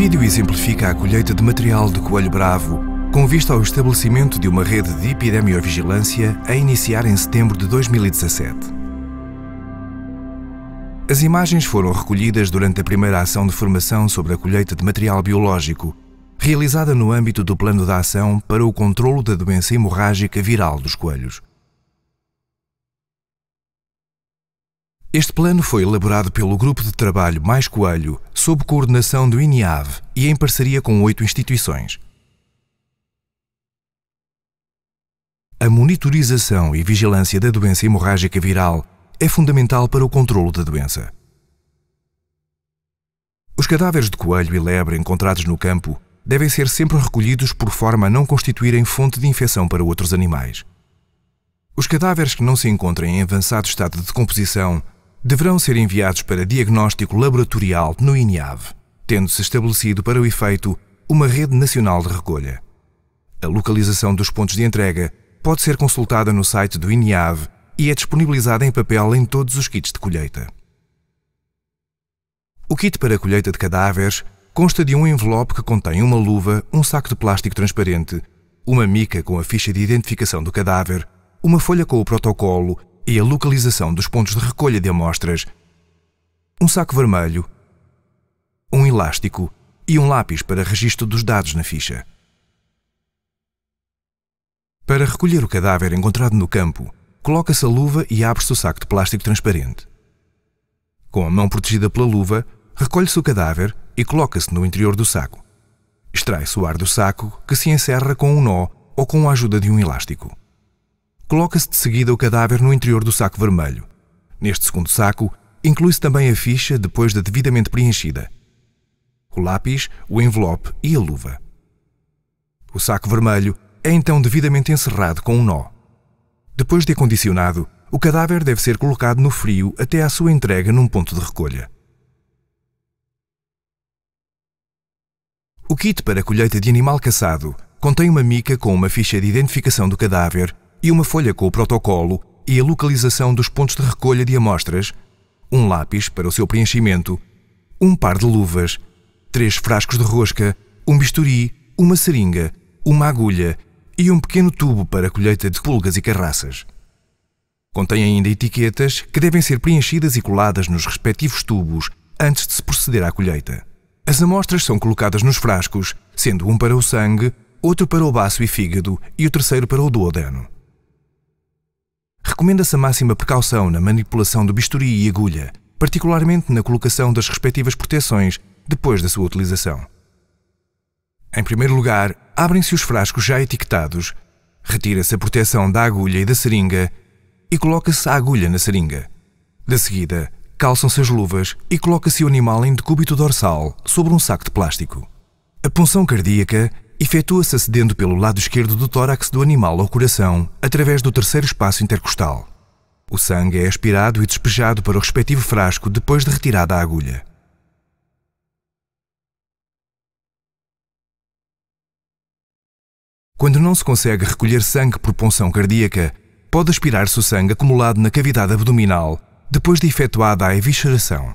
vídeo exemplifica a colheita de material de coelho bravo com vista ao estabelecimento de uma rede de epidemiovigilância a iniciar em setembro de 2017. As imagens foram recolhidas durante a primeira ação de formação sobre a colheita de material biológico, realizada no âmbito do Plano de Ação para o Controlo da Doença Hemorrágica Viral dos Coelhos. Este plano foi elaborado pelo Grupo de Trabalho Mais Coelho, sob coordenação do INIAV e em parceria com oito instituições. A monitorização e vigilância da doença hemorrágica viral é fundamental para o controlo da doença. Os cadáveres de coelho e lebre encontrados no campo devem ser sempre recolhidos por forma a não constituírem fonte de infecção para outros animais. Os cadáveres que não se encontrem em avançado estado de decomposição deverão ser enviados para diagnóstico laboratorial no INIAV, tendo-se estabelecido para o efeito uma rede nacional de recolha. A localização dos pontos de entrega pode ser consultada no site do INIAV e é disponibilizada em papel em todos os kits de colheita. O kit para a colheita de cadáveres consta de um envelope que contém uma luva, um saco de plástico transparente, uma mica com a ficha de identificação do cadáver, uma folha com o protocolo e a localização dos pontos de recolha de amostras, um saco vermelho, um elástico e um lápis para registro dos dados na ficha. Para recolher o cadáver encontrado no campo, coloca-se a luva e abre-se o saco de plástico transparente. Com a mão protegida pela luva, recolhe-se o cadáver e coloca-se no interior do saco. Extrai-se o ar do saco, que se encerra com um nó ou com a ajuda de um elástico. Coloca-se de seguida o cadáver no interior do saco vermelho. Neste segundo saco, inclui-se também a ficha depois de devidamente preenchida. O lápis, o envelope e a luva. O saco vermelho é então devidamente encerrado com um nó. Depois de acondicionado, o cadáver deve ser colocado no frio até à sua entrega num ponto de recolha. O kit para a colheita de animal caçado contém uma mica com uma ficha de identificação do cadáver e uma folha com o protocolo e a localização dos pontos de recolha de amostras, um lápis para o seu preenchimento, um par de luvas, três frascos de rosca, um bisturi, uma seringa, uma agulha e um pequeno tubo para a colheita de pulgas e carraças. Contém ainda etiquetas que devem ser preenchidas e coladas nos respectivos tubos antes de se proceder à colheita. As amostras são colocadas nos frascos, sendo um para o sangue, outro para o baço e fígado e o terceiro para o duodeno. Recomenda-se a máxima precaução na manipulação do bisturi e agulha, particularmente na colocação das respectivas proteções depois da sua utilização. Em primeiro lugar, abrem-se os frascos já etiquetados, retira-se a proteção da agulha e da seringa e coloca-se a agulha na seringa. De seguida, calçam-se as luvas e coloca-se o animal em decúbito dorsal sobre um saco de plástico. A punção cardíaca efetua-se acedendo pelo lado esquerdo do tórax do animal ao coração, através do terceiro espaço intercostal. O sangue é aspirado e despejado para o respectivo frasco depois de retirada a agulha. Quando não se consegue recolher sangue por punção cardíaca, pode aspirar-se o sangue acumulado na cavidade abdominal depois de efetuada a evisceração.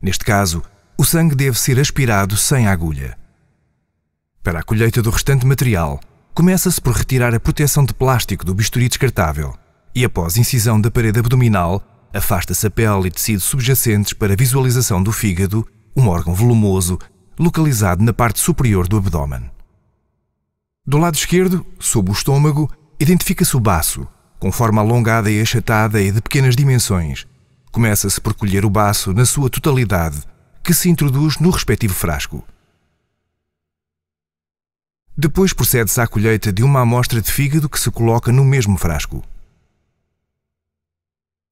Neste caso, o sangue deve ser aspirado sem agulha. Para a colheita do restante material, começa-se por retirar a proteção de plástico do bisturi descartável e, após incisão da parede abdominal, afasta-se a pele e tecido subjacentes para visualização do fígado, um órgão volumoso, localizado na parte superior do abdômen. Do lado esquerdo, sob o estômago, identifica-se o baço, com forma alongada e achatada e de pequenas dimensões. Começa-se por colher o baço na sua totalidade, que se introduz no respectivo frasco. Depois procede-se à colheita de uma amostra de fígado que se coloca no mesmo frasco.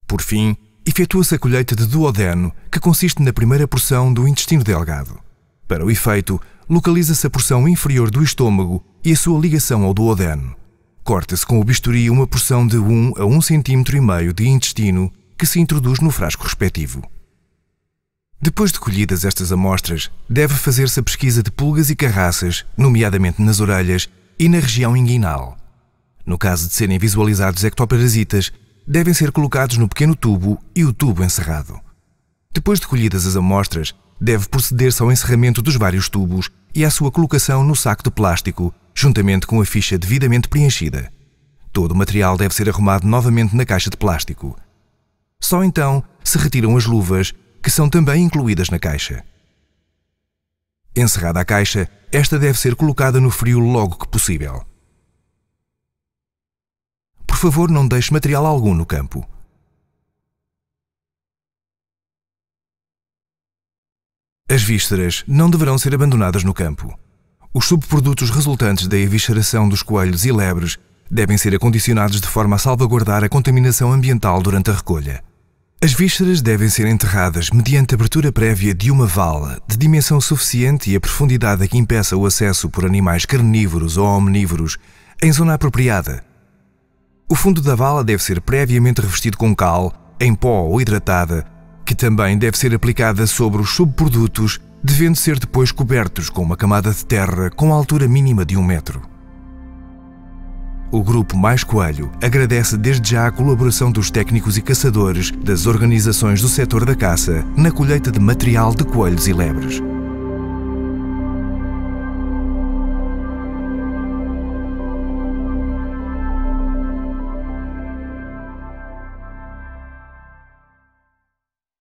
Por fim, efetua-se a colheita de duodeno, que consiste na primeira porção do intestino delgado. Para o efeito, localiza-se a porção inferior do estômago e a sua ligação ao duodeno. Corta-se com o bisturi uma porção de 1 a 1 cm de intestino que se introduz no frasco respectivo. Depois de colhidas estas amostras, deve fazer-se a pesquisa de pulgas e carraças, nomeadamente nas orelhas e na região inguinal. No caso de serem visualizados ectoparasitas, devem ser colocados no pequeno tubo e o tubo encerrado. Depois de colhidas as amostras, deve proceder-se ao encerramento dos vários tubos e à sua colocação no saco de plástico, juntamente com a ficha devidamente preenchida. Todo o material deve ser arrumado novamente na caixa de plástico. Só então se retiram as luvas, que são também incluídas na caixa. Encerrada a caixa, esta deve ser colocada no frio logo que possível. Por favor, não deixe material algum no campo. As vísceras não deverão ser abandonadas no campo. Os subprodutos resultantes da evisceração dos coelhos e lebres devem ser acondicionados de forma a salvaguardar a contaminação ambiental durante a recolha. As vísceras devem ser enterradas mediante abertura prévia de uma vala de dimensão suficiente e a profundidade a que impeça o acesso por animais carnívoros ou omnívoros em zona apropriada. O fundo da vala deve ser previamente revestido com cal, em pó ou hidratada, que também deve ser aplicada sobre os subprodutos, devendo ser depois cobertos com uma camada de terra com altura mínima de um metro. O Grupo Mais Coelho agradece desde já a colaboração dos técnicos e caçadores das organizações do setor da caça na colheita de material de coelhos e lebres.